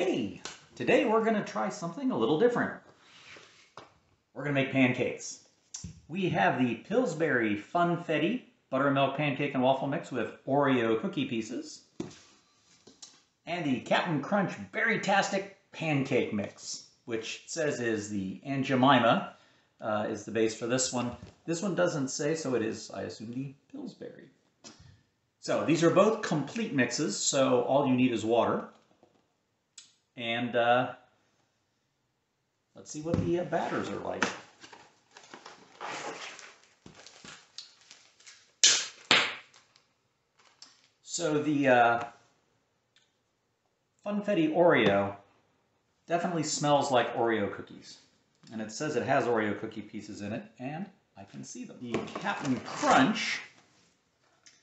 Hey, today we're going to try something a little different. We're going to make pancakes. We have the Pillsbury Funfetti buttermilk pancake and waffle mix with Oreo cookie pieces and the Captain Crunch Berry-tastic pancake mix, which says is the Aunt Jemima uh, is the base for this one. This one doesn't say, so it is, I assume, the Pillsbury. So these are both complete mixes, so all you need is water. And uh, let's see what the uh, batters are like. So the uh, Funfetti Oreo definitely smells like Oreo cookies. And it says it has Oreo cookie pieces in it, and I can see them. The Captain Crunch,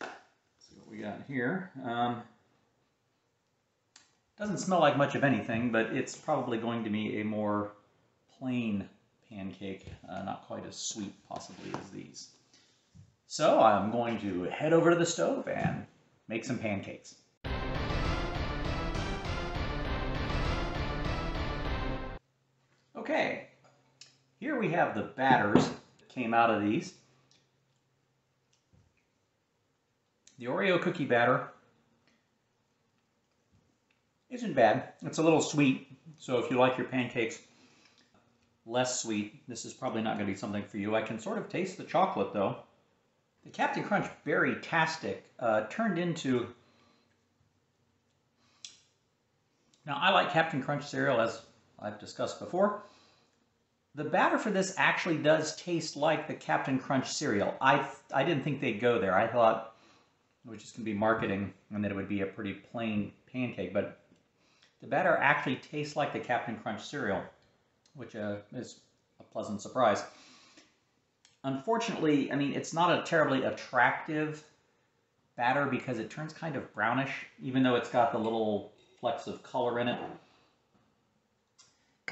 see what we got here. Um, doesn't smell like much of anything, but it's probably going to be a more plain pancake, uh, not quite as sweet possibly as these. So I'm going to head over to the stove and make some pancakes. Okay, here we have the batters that came out of these. The Oreo cookie batter isn't bad. It's a little sweet, so if you like your pancakes less sweet, this is probably not going to be something for you. I can sort of taste the chocolate, though. The Captain Crunch Berry-tastic uh, turned into... Now, I like Captain Crunch cereal, as I've discussed before. The batter for this actually does taste like the Captain Crunch cereal. I, I didn't think they'd go there. I thought it was just going to be marketing and that it would be a pretty plain pancake, but the batter actually tastes like the Captain Crunch cereal, which uh, is a pleasant surprise. Unfortunately, I mean, it's not a terribly attractive batter because it turns kind of brownish, even though it's got the little flecks of color in it.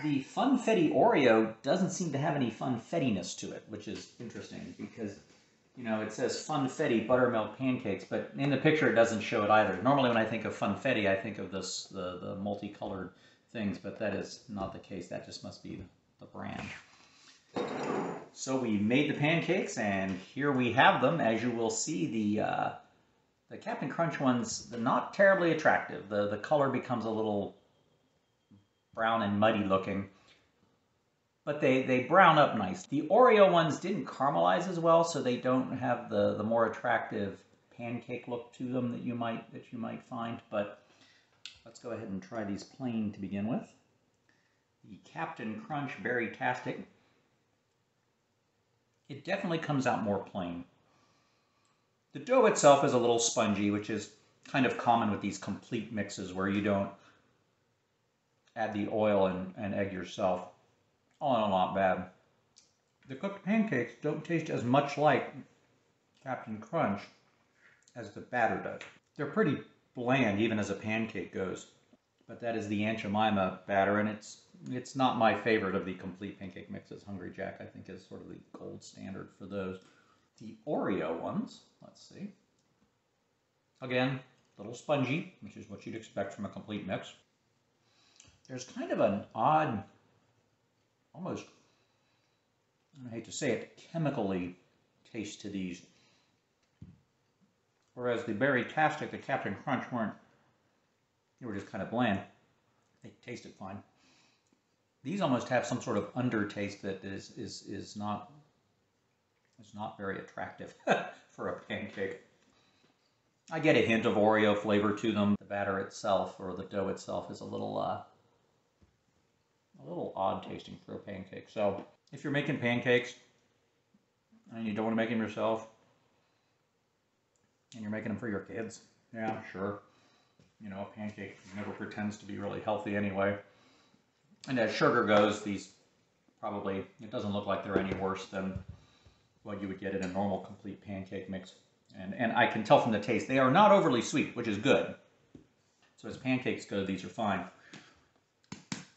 The Funfetti Oreo doesn't seem to have any funfettiness to it, which is interesting because, you know, it says Funfetti buttermilk pancakes, but in the picture it doesn't show it either. Normally when I think of Funfetti, I think of this the, the multicolored things, but that is not the case. That just must be the brand. So we made the pancakes, and here we have them. As you will see, the uh, the Captain Crunch ones, they're not terribly attractive. The, the color becomes a little brown and muddy looking. But they, they brown up nice. The Oreo ones didn't caramelize as well, so they don't have the, the more attractive pancake look to them that you might that you might find. But let's go ahead and try these plain to begin with. The Captain Crunch Berry-tastic. It definitely comes out more plain. The dough itself is a little spongy, which is kind of common with these complete mixes where you don't add the oil and, and egg yourself. All in all, not bad. The cooked pancakes don't taste as much like Captain Crunch as the batter does. They're pretty bland, even as a pancake goes. But that is the Aunt Jemima batter, and it's it's not my favorite of the complete pancake mixes. Hungry Jack, I think, is sort of the gold standard for those. The Oreo ones, let's see. Again, a little spongy, which is what you'd expect from a complete mix. There's kind of an odd, almost, I hate to say it, chemically taste to these. Whereas the Berry-tastic, the Captain Crunch weren't, they were just kind of bland. They tasted fine. These almost have some sort of undertaste that is, is, is not is not very attractive for a pancake. I get a hint of Oreo flavor to them. The batter itself or the dough itself is a little uh, a little odd tasting for a pancake. So if you're making pancakes and you don't want to make them yourself and you're making them for your kids, yeah, sure. You know, a pancake never pretends to be really healthy anyway. And as sugar goes, these probably, it doesn't look like they're any worse than what you would get in a normal complete pancake mix. And, and I can tell from the taste, they are not overly sweet, which is good. So as pancakes go, these are fine.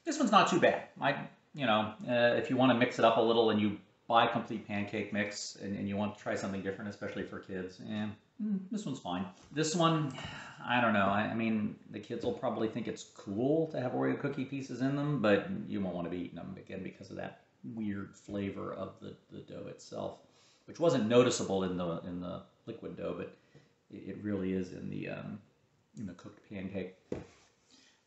This one's not too bad. I, you know, uh, if you want to mix it up a little and you buy complete pancake mix and, and you want to try something different, especially for kids, and mm, this one's fine. This one, I don't know. I, I, mean, the kids will probably think it's cool to have Oreo cookie pieces in them, but you won't want to be eating them again because of that weird flavor of the, the dough itself, which wasn't noticeable in the in the liquid dough, but it, it really is in the um, in the cooked pancake.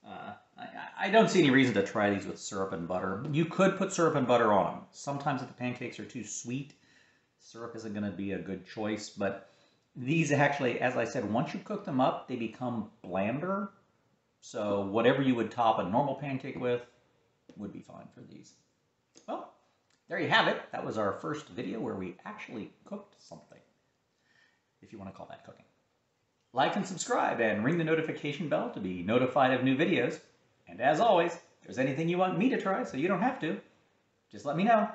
Uh, I, I, don't see any reason to try these with syrup and butter. You could put syrup and butter on them. Sometimes if the pancakes are too sweet, syrup isn't going to be a good choice. But these actually, as I said, once you cook them up, they become blander. So whatever you would top a normal pancake with would be fine for these. Well, there you have it. That was our first video where we actually cooked something, if you want to call that cooking. Like and subscribe and ring the notification bell to be notified of new videos. And as always, if there's anything you want me to try so you don't have to, just let me know.